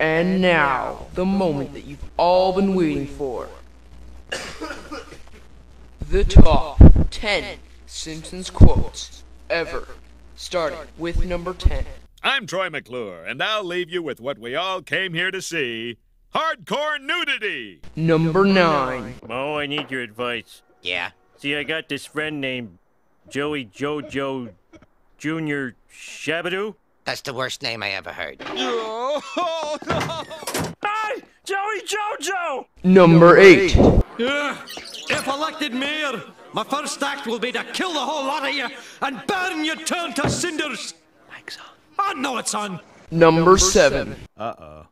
And now, the moment that you've all been waiting for. the top 10 Simpsons quotes ever. Starting with number 10. I'm Troy McClure, and I'll leave you with what we all came here to see hardcore nudity. Number 9. Moe, I need your advice. Yeah? See, I got this friend named Joey Jojo Jr. Shabadoo. That's the worst name I ever heard. Oh, no. Hi, Joey Jojo! Number 8. Yeah, If elected mayor, my first act will be to kill the whole lot of you and burn your turn to cinders. Mike's on. I know it's on. Number 7. Uh oh.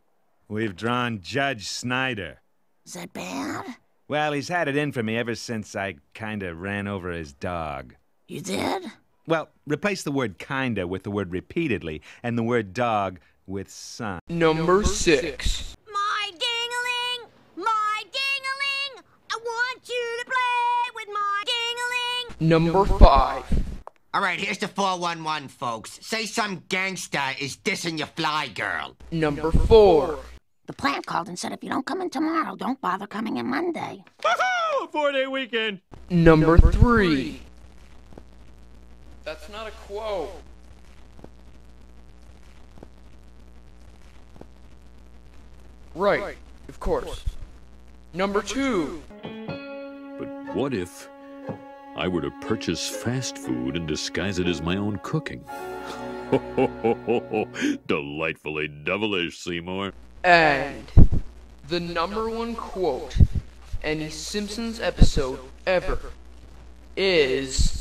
We've drawn Judge Snyder. Is that bad? Well, he's had it in for me ever since I kinda ran over his dog. You did? Well, replace the word kinda with the word repeatedly and the word dog with son. Number 6. My dingling! My dingling! I want you to play with my dingling! Number 5. All right, here's the 411, folks. Say some gangster is dissing your fly girl. Number 4. The plant called and said if you don't come in tomorrow, don't bother coming in Monday. Woohoo! Four day weekend. Number 3. That's not a quote. Right, of course. Number 2. But what if I were to purchase fast food and disguise it as my own cooking? Ho, ho, ho, ho, ho. Delightfully devilish, Seymour. And the number one quote any Simpsons episode ever is